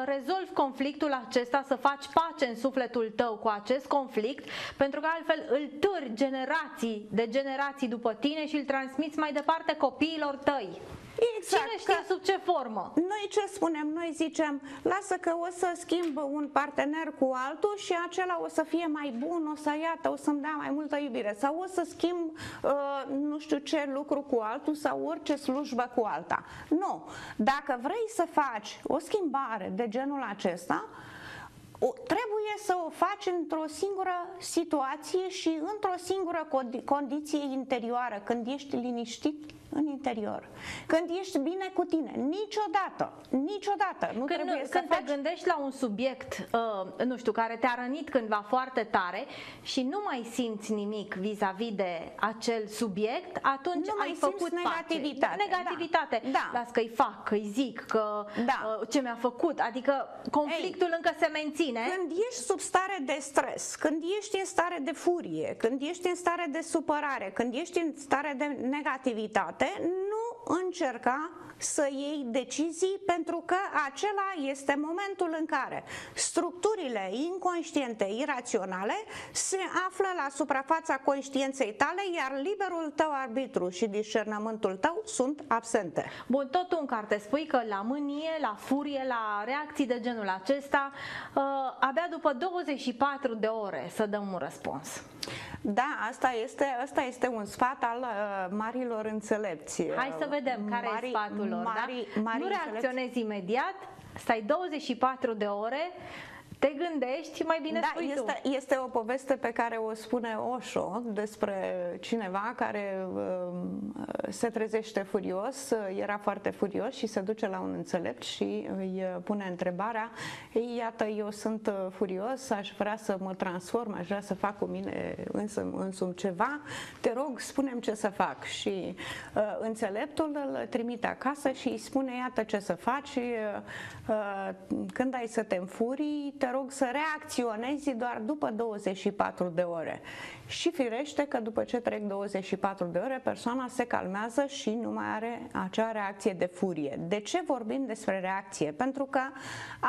rezolvi conflictul acesta, să faci pace în sufletul tău cu acest conflict, pentru că altfel îl târi generații de generații după tine și îl transmiți mai departe copiilor tăi. Exact. Cine știe sub ce formă? Noi ce spunem? Noi zicem, lasă că o să schimb un partener cu altul și acela o să fie mai bun, o să iată, o să-mi dea mai multă iubire sau o să schimb uh, nu știu ce lucru cu altul sau orice slujbă cu alta. Nu. Dacă vrei să faci o schimbare de genul acesta, o, trebuie să o faci într-o singură situație și într-o singură condiție interioară, când ești liniștit în interior. Când ești bine cu tine, niciodată, niciodată nu când, trebuie nu, să când faci... te gândești la un subiect, uh, nu știu, care te-a rănit cândva foarte tare și nu mai simți nimic vis-a-vis -vis de acel subiect, atunci nu ai mai făcut negativitate. Pace. Negativitate. Da. da. Las că-i fac, că-i zic, că da. uh, ce mi-a făcut. Adică conflictul Ei, încă se menține. Când ești sub stare de stres, când ești în stare de furie, când ești în stare de supărare, când ești în stare de negativitate, nu încerca să iei decizii pentru că acela este momentul în care structurile inconștiente, iraționale se află la suprafața conștiinței tale, iar liberul tău arbitru și discernământul tău sunt absente. Bun, tot în carte spui că la mânie, la furie, la reacții de genul acesta, uh, abia după 24 de ore să dăm un răspuns. Da, asta este, asta este un sfat al uh, marilor înțelepți. Hai să vedem care mari, e sfatul lor. Mari, da? mari nu reacționezi imediat, stai 24 de ore, te gândești, mai bine da, spui este, tu. este o poveste pe care o spune Osho despre cineva care uh, se trezește furios, era foarte furios și se duce la un înțelept și îi pune întrebarea iată, eu sunt furios, aș vrea să mă transform, aș vrea să fac cu mine însă, însumi ceva, te rog, spunem ce să fac. Și uh, înțeleptul îl trimite acasă și îi spune iată ce să faci, uh, când ai să te înfurii, te rog să reacționezi doar după 24 de ore. Și firește că după ce trec 24 de ore, persoana se calmează și nu mai are acea reacție de furie. De ce vorbim despre reacție? Pentru că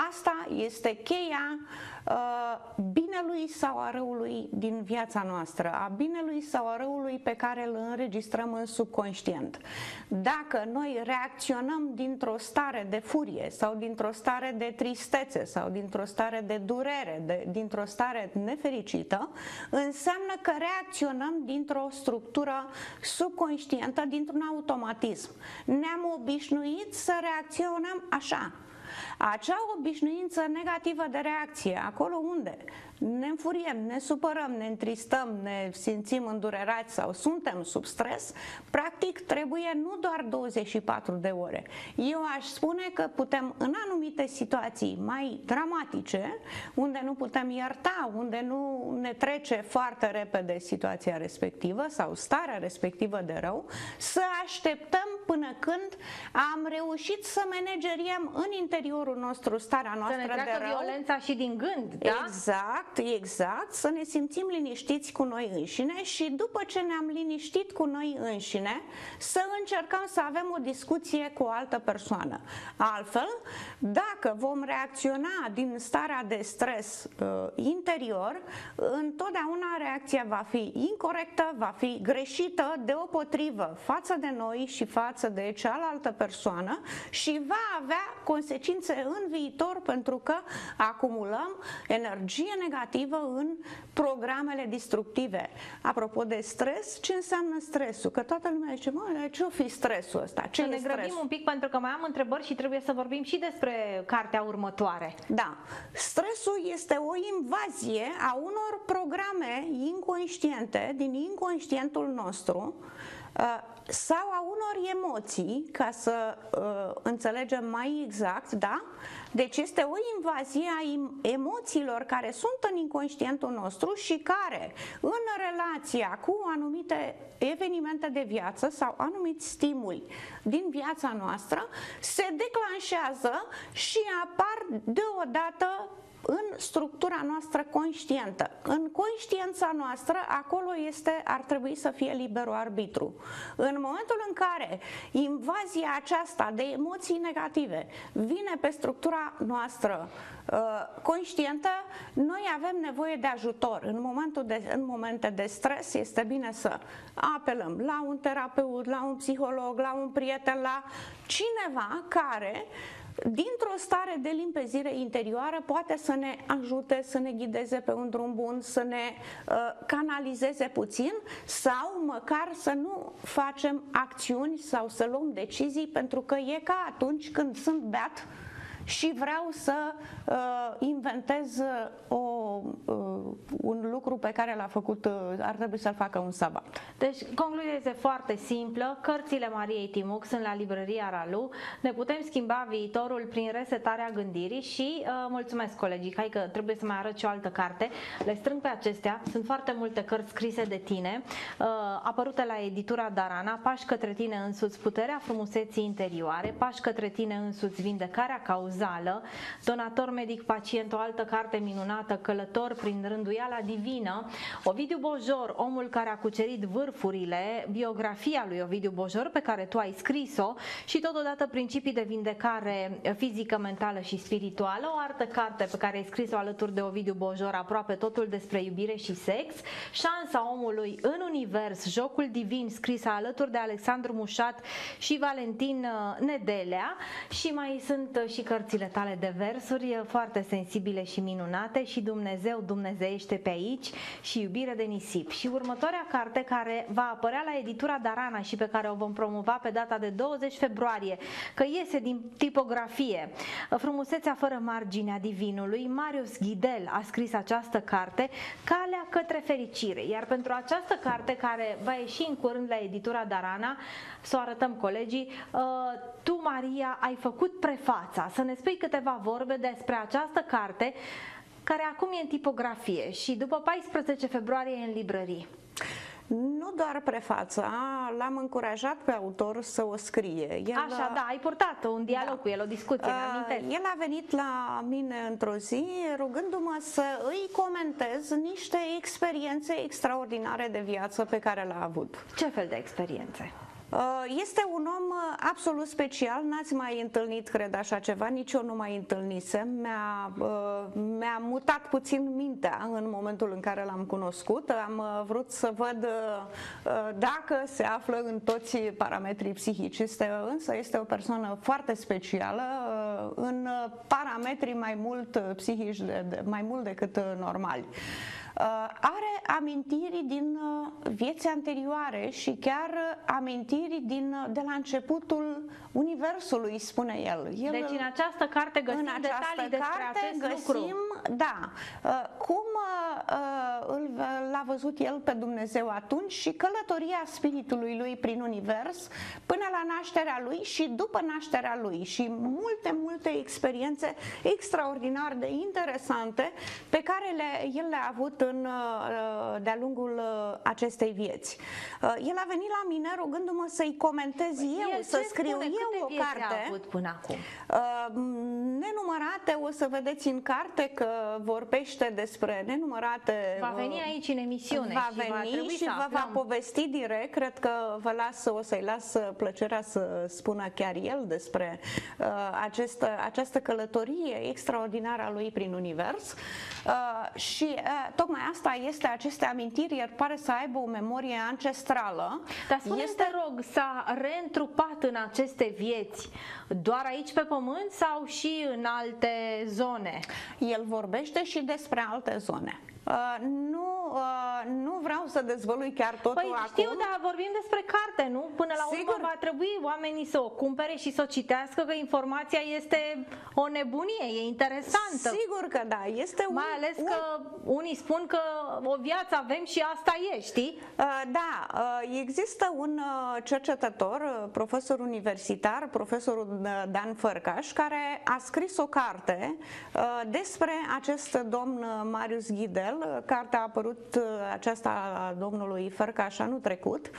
asta este cheia uh, binelui sau a răului din viața noastră, a binelui sau a răului pe care îl înregistrăm în subconștient. Dacă noi reacționăm dintr-o stare de furie sau dintr-o stare de tristețe sau dintr-o stare de durere, de, dintr-o stare nefericită, înseamnă că reacționăm dintr-o structură subconștientă, dintr-un automatism. Ne-am obișnuit să reacționăm așa. Acea obișnuință negativă de reacție, acolo unde ne înfuriem, ne supărăm, ne întristăm, ne simțim îndurerați sau suntem sub stres, practic trebuie nu doar 24 de ore. Eu aș spune că putem în anumite situații mai dramatice, unde nu putem ierta, unde nu ne trece foarte repede situația respectivă sau starea respectivă de rău, să așteptăm până când am reușit să manageriem în interiorul nostru starea noastră să ne de rău. violența și din gând, da? Exact Exact, exact, să ne simțim liniștiți cu noi înșine și după ce ne-am liniștit cu noi înșine, să încercăm să avem o discuție cu o altă persoană. Altfel, dacă vom reacționa din starea de stres uh, interior, întotdeauna reacția va fi incorrectă, va fi greșită deopotrivă față de noi și față de cealaltă persoană și va avea consecințe în viitor pentru că acumulăm energie negativă negativă în programele distructive. Apropo de stres, ce înseamnă stresul? Că toată lumea zice, mă, ce o fi stresul ăsta? Ce să ne grăbim stres? un pic pentru că mai am întrebări și trebuie să vorbim și despre cartea următoare. Da. Stresul este o invazie a unor programe inconștiente din inconștientul nostru uh, sau a unor emoții, ca să uh, înțelegem mai exact, da? Deci este o invazie a emoțiilor care sunt în inconștientul nostru și care, în relația cu anumite evenimente de viață sau anumiți stimuli din viața noastră, se declanșează și apar deodată în structura noastră conștientă. În conștiința noastră, acolo este, ar trebui să fie liberul arbitru. În momentul în care invazia aceasta de emoții negative vine pe structura noastră uh, conștientă, noi avem nevoie de ajutor. În, momentul de, în momente de stres este bine să apelăm la un terapeut, la un psiholog, la un prieten, la cineva care dintr-o stare de limpezire interioară poate să ne ajute să ne ghideze pe un drum bun, să ne uh, canalizeze puțin sau măcar să nu facem acțiuni sau să luăm decizii pentru că e ca atunci când sunt beat și vreau să uh, inventez uh, o, uh, un lucru pe care l-a făcut, uh, ar trebui să-l facă un sabat. Deci, concluzia este foarte simplă. Cărțile Mariei Timuc sunt la librăria Ralu. Ne putem schimba viitorul prin resetarea gândirii și uh, mulțumesc colegii, hai că trebuie să mai arăt și o altă carte. Le strâng pe acestea. Sunt foarte multe cărți scrise de tine, uh, apărute la editura Darana, Pași către tine însuți, puterea frumuseții interioare, Pași către tine însuți, vindecarea cauză cauzală, donator medic-pacient, o altă carte minunată, Călătorie călător prin rânduiala divină, Ovidiu Bojor, omul care a cucerit vârfurile, biografia lui Ovidiu Bojor pe care tu ai scris-o și totodată principii de vindecare fizică, mentală și spirituală, o altă carte pe care ai scris-o alături de Ovidiu Bojor, aproape totul despre iubire și sex, Șansa omului în univers, jocul divin scris alături de Alexandru Mușat și Valentin uh, Nedelea. Și mai sunt uh, și cărțile tale de versuri uh, foarte sensibile și minunate și Dumnezeu dumnezeiește pe aici și iubire de nisip. Și următoarea carte care va apărea la editura Darana și pe care o vom promova pe data de 20 februarie, că iese din tipografie. Frumusețea fără marginea divinului, Marius Ghidel a scris această carte, Calea către fericire. Iar pentru această carte care va ieși în curând la editura Darana, să o arătăm colegii, uh, tu, Maria, ai făcut prefața. Să ne spui câteva vorbe despre această carte care acum e în tipografie și după 14 februarie e în librării. Nu doar prefața, l-am încurajat pe autor să o scrie. El, Așa, da, ai purtat un dialog da. cu el, o discuție, uh, El a venit la mine într-o zi rugându-mă să îi comentez niște experiențe extraordinare de viață pe care le-a avut. Ce fel de experiențe? Uh, este un om uh, absolut special, n-ați mai întâlnit, cred, așa ceva, nici eu nu mai întâlnisem. Mi-a, uh, mi-a mutat puțin mintea în momentul în care l-am cunoscut. Am vrut să văd dacă se află în toți parametrii psihici. Este, însă este o persoană foarte specială, în parametrii mai mult psihici, de, de, mai mult decât normali. Uh, are amintiri din uh, vieți anterioare și chiar amintiri din, uh, de la începutul universului, spune el. el deci în această carte găsim în această detalii despre carte acest găsim, lucru. Da, cum l-a văzut el pe Dumnezeu atunci și călătoria spiritului lui prin univers până la nașterea lui și după nașterea lui și multe, multe experiențe extraordinar de interesante pe care le, el le-a avut în, uh, de-a lungul uh, acestei vieți. Uh, el a venit la mine rugându-mă să-i comentez păi eu, El să scriu spune, eu o carte. A avut până acum? Nenumărate, o să vedeți în carte că vorbește despre nenumărate... Va veni aici în emisiune va și veni va și vă va povesti direct. Cred că vă las, o să-i las plăcerea să spună chiar el despre uh, acest, această călătorie extraordinară a lui prin univers. Uh, și uh, tocmai asta este aceste amintiri, iar pare să aibă o memorie ancestrală. Dar spune este... te rog, s-a reîntrupat în aceste vieți doar aici pe pământ sau și în alte zone? El vorbește și despre alte zone. Uh, nu, uh, nu vreau să dezvălui chiar totul păi, acum. știu, dar vorbim despre carte, nu? Până la Sigur. urmă va trebui oamenii să o cumpere și să o citească, că informația este o nebunie, e interesantă. Sigur că da, este Mai un, ales un... că unii spun că o viață avem și asta e, știi? Uh, da, uh, există un uh, cercetător, uh, profesor universitar, profesorul Dan Fărcaș, care a scris o carte uh, despre acest domn Marius Ghidel, el. Cartea a apărut uh, aceasta a domnului Fărcaș anul trecut.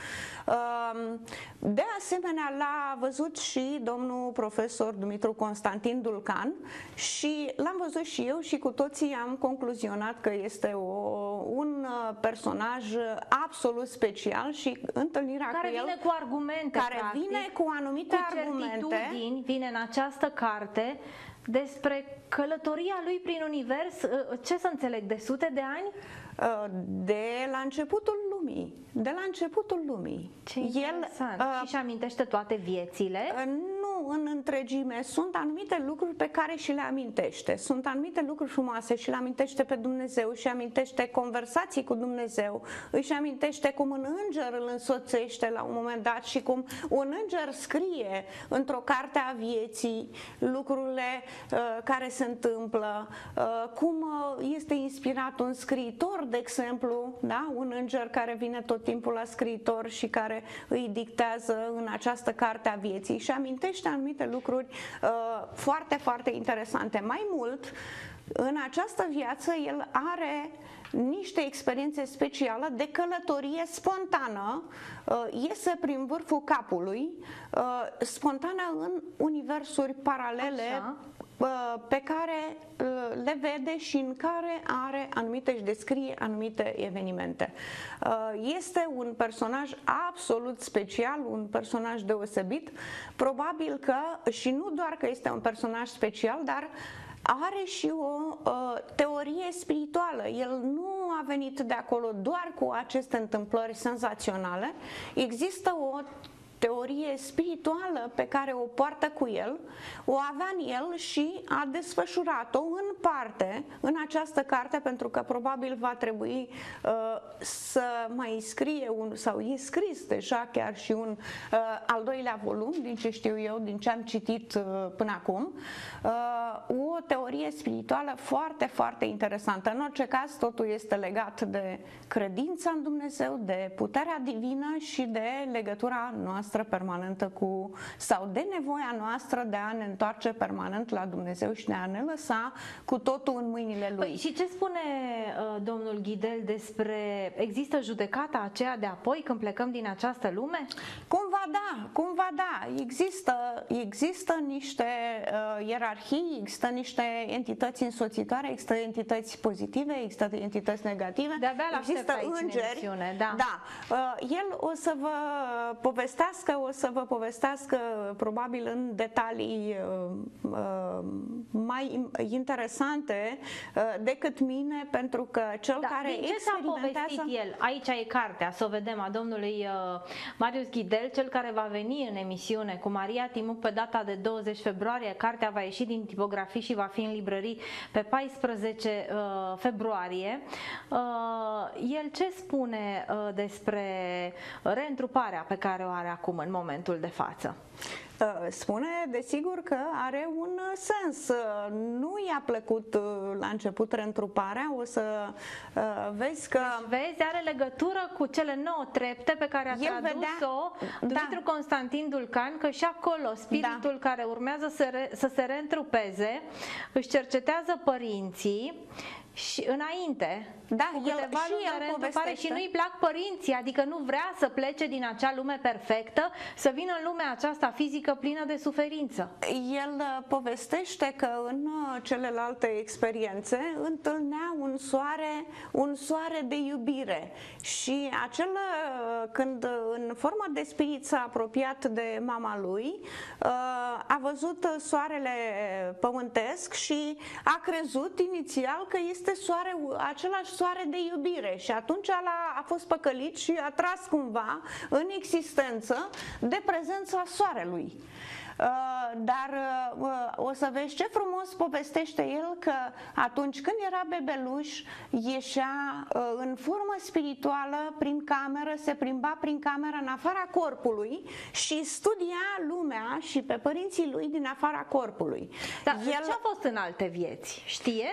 Um, de asemenea, l-a văzut și domnul profesor Dumitru Constantin Dulcan și l-am văzut și eu și cu toții am concluzionat că este o, un uh, personaj absolut special și întâlnirea care cu el... Care vine cu argumente, Care practic, vine cu anumite cu argumente. vine în această carte despre călătoria lui prin univers, uh, ce să înțeleg, de sute de ani? Uh, de la începutul lumii. De la începutul lumii. Ce El uh, și amintește toate viețile? Uh, nu în întregime. Sunt anumite lucruri pe care și le amintește. Sunt anumite lucruri frumoase și le amintește pe Dumnezeu și amintește conversații cu Dumnezeu. Își amintește cum un înger îl însoțește la un moment dat și cum un înger scrie într-o carte a vieții lucrurile uh, care se întâmplă, uh, cum uh, este inspirat un scriitor de exemplu, da? un înger care vine tot timpul la scriitor și care îi dictează în această carte a vieții și amintește anumite lucruri uh, foarte, foarte interesante. Mai mult, în această viață el are niște experiențe speciale de călătorie spontană, uh, iese prin vârful capului, uh, spontană în universuri paralele, Așa pe care le vede și în care are anumite și descrie anumite evenimente. Este un personaj absolut special, un personaj deosebit. Probabil că, și nu doar că este un personaj special, dar are și o uh, teorie spirituală. El nu a venit de acolo doar cu aceste întâmplări senzaționale. Există o teorie spirituală pe care o poartă cu el, o avea în el și a desfășurat-o în parte în această carte, pentru că probabil va trebui uh, să mai scrie un, sau e scris deja chiar și un uh, al doilea volum, din ce știu eu, din ce am citit uh, până acum, uh, o teorie spirituală foarte, foarte interesantă. În orice caz, totul este legat de credința în Dumnezeu, de puterea divină și de legătura noastră noastră permanentă cu sau de nevoia noastră de a ne întoarce permanent la Dumnezeu și de a ne lăsa cu totul în mâinile Lui. Păi, și ce spune uh, domnul Ghidel despre există judecata aceea de apoi când plecăm din această lume? Cumva da, cumva da. Există, există niște uh, ierarhii, există niște entități însoțitoare, există entități pozitive, există entități negative, De-abia există îngeri. Da. da. Uh, el o să vă povestească povestească, o să vă povestească probabil în detalii uh, uh, mai interesante uh, decât mine, pentru că cel da, care ce experimentează... el? Aici e cartea, să o vedem, a domnului Marius Ghidel, cel care va veni în emisiune cu Maria Timuc pe data de 20 februarie. Cartea va ieși din tipografii și va fi în librării pe 14 februarie. El ce spune despre reîntruparea pe care o are acum în momentul de față? Uh, spune, desigur, că are un sens. Uh, nu i-a plăcut uh, la început reîntruparea, o să vezi că... Deci, vezi, are legătură cu cele nouă trepte pe care a tradus-o Dumitru da. Constantin Dulcan, că și acolo spiritul da. care urmează să, re, să se reîntrupeze își cercetează părinții și înainte, da, cu el, și el povestește. și nu-i plac părinții, adică nu vrea să plece din acea lume perfectă, să vină în lumea aceasta fizică plină de suferință. El uh, povestește că în uh, celelalte experiențe întâlnea un soare, un soare de iubire și acel uh, când în formă de spirit s-a apropiat de mama lui, a văzut soarele pământesc și a crezut inițial că este este soare, același soare de iubire și atunci a, a fost păcălit și a tras cumva în existență de prezența soarelui. Uh, dar uh, o să vezi ce frumos povestește el că atunci când era bebeluș ieșea uh, în formă spirituală prin cameră, se plimba prin cameră în afara corpului și studia lumea și pe părinții lui din afara corpului. Dar el... ce a fost în alte vieți? Știe?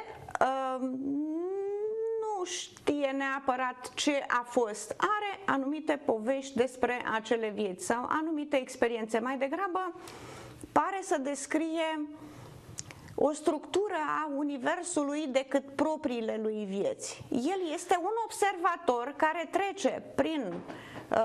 nu știe neapărat ce a fost. Are anumite povești despre acele vieți sau anumite experiențe. Mai degrabă pare să descrie o structură a universului decât propriile lui vieți. El este un observator care trece prin uh,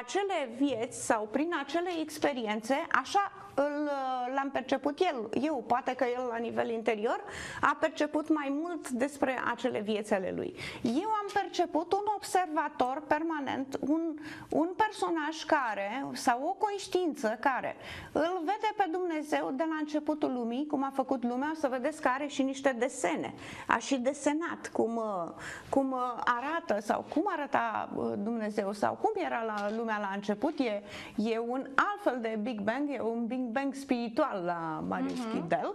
acele vieți sau prin acele experiențe, așa îl, l-am perceput el, eu, poate că el la nivel interior a perceput mai mult despre acele vieți ale lui. Eu am perceput un observator permanent, un, un personaj care, sau o conștiință care îl vede pe Dumnezeu de la începutul lumii, cum a făcut lumea, o să vedeți că are și niște desene. A și desenat cum, cum arată sau cum arăta Dumnezeu sau cum era la lumea la început. E, e un altfel de Big Bang, e un Big Bang spiritual la Marius uh-huh. Chidel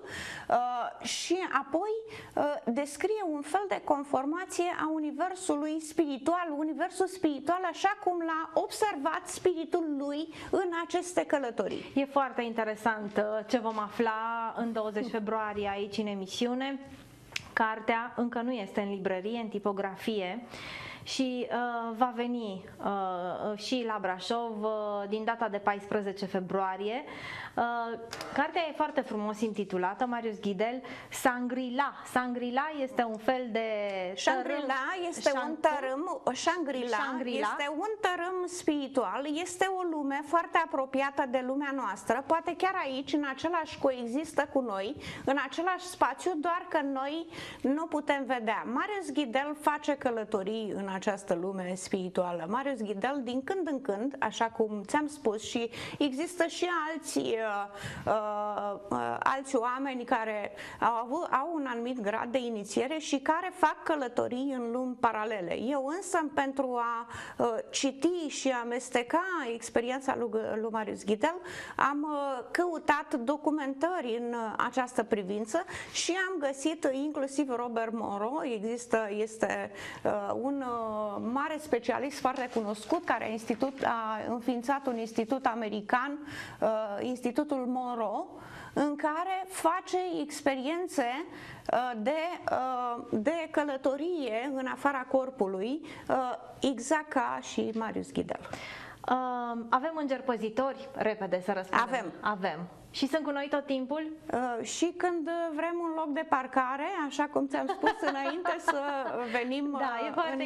uh, și apoi uh, descrie un fel de conformație a universului spiritual, universul spiritual așa cum l-a observat spiritul lui în aceste călătorii. E foarte interesant uh, ce vom afla în 20 februarie aici în emisiune Cartea încă nu este în librărie, în tipografie și uh, va veni uh, și la Brașov uh, din data de 14 februarie. Uh, cartea e foarte frumos intitulată, Marius Ghidel, Sangrila. Sangrila este un fel de Shangri-La este un tărâm, Shangri-La, Shangri-La este un tărâm spiritual, este o lume foarte apropiată de lumea noastră, poate chiar aici, în același coexistă cu noi, în același spațiu, doar că noi nu putem vedea. Marius Ghidel face călătorii în această lume spirituală. Marius Ghidel, din când în când, așa cum ți-am spus, și există și alți, uh, uh, uh, alți oameni care au, avut, au un anumit grad de inițiere și care fac călătorii în lumi paralele. Eu însă, pentru a uh, citi și a amesteca experiența lui, lui Marius Ghidel, am uh, căutat documentări în uh, această privință și am găsit inclusiv Robert Moro, există, este uh, un uh, mare specialist foarte cunoscut care a, institut, a înființat un institut american, uh, Institutul Monroe, în care face experiențe uh, de, uh, de călătorie în afara corpului, exact ca și Marius Ghidel. Avem îngeri păzitori? Repede să răspundem. Avem. Avem. Și sunt cu noi tot timpul? Uh, și când vrem un loc de parcare, așa cum ți-am spus înainte, să venim da, e foarte în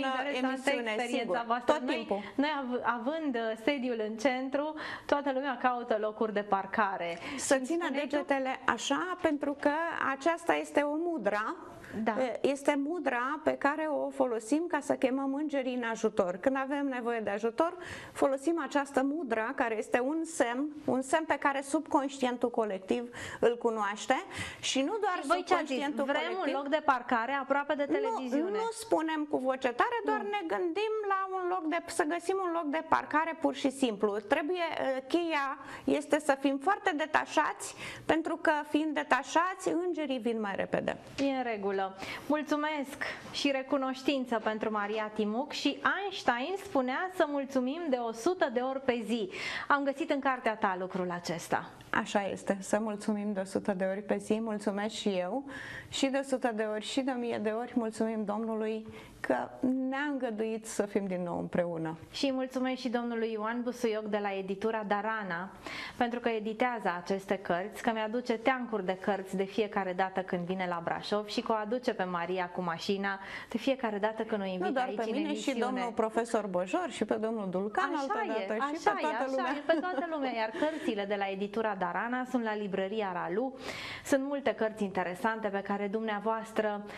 emisiune, experiența sigur, voastră. Tot noi, timpul. Noi având sediul în centru, toată lumea caută locuri de parcare. Să țină degetele așa, pentru că aceasta este o mudra da. Este mudra pe care o folosim ca să chemăm îngerii în ajutor. Când avem nevoie de ajutor, folosim această mudra care este un semn, un semn pe care subconștientul colectiv îl cunoaște și nu doar și voi subconștientul Vrem colectiv. un loc de parcare aproape de televiziune. Nu, nu spunem cu voce tare, doar nu. ne gândim la un loc de, să găsim un loc de parcare pur și simplu. Trebuie, cheia este să fim foarte detașați, pentru că fiind detașați, îngerii vin mai repede. E în regulă regulă. Mulțumesc și recunoștință pentru Maria Timuc și Einstein spunea să mulțumim de 100 de ori pe zi. Am găsit în cartea ta lucrul acesta. Așa este, să mulțumim de 100 de ori pe zi, mulțumesc și eu și de 100 de ori și de 1000 de ori mulțumim Domnului că ne-a îngăduit să fim din nou împreună. Și mulțumesc și domnului Ioan Busuioc de la editura Darana pentru că editează aceste cărți, că mi-aduce teancuri de cărți de fiecare dată când vine la Brașov și că o aduce pe Maria cu mașina de fiecare dată când o invit Nu doar aici pe mine în și domnul profesor Bojor și pe domnul Dulcan așa altă e, dată așa și pe toată e, așa lumea. E, pe toată lumea, iar cărțile de la editura Darana sunt la librăria Ralu. Sunt multe cărți interesante pe care dumneavoastră uh,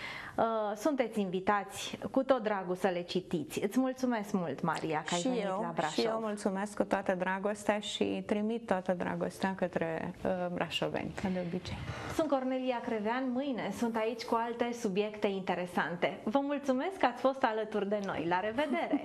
sunteți invitați cu tot dragul să le citiți. Îți mulțumesc mult, Maria, că ai și venit eu, la Brașov. Și eu mulțumesc cu toată dragostea și trimit toată dragostea către uh, brașoveni, ca de obicei. Sunt Cornelia Crevean, mâine sunt aici cu alte subiecte interesante. Vă mulțumesc că ați fost alături de noi. La revedere!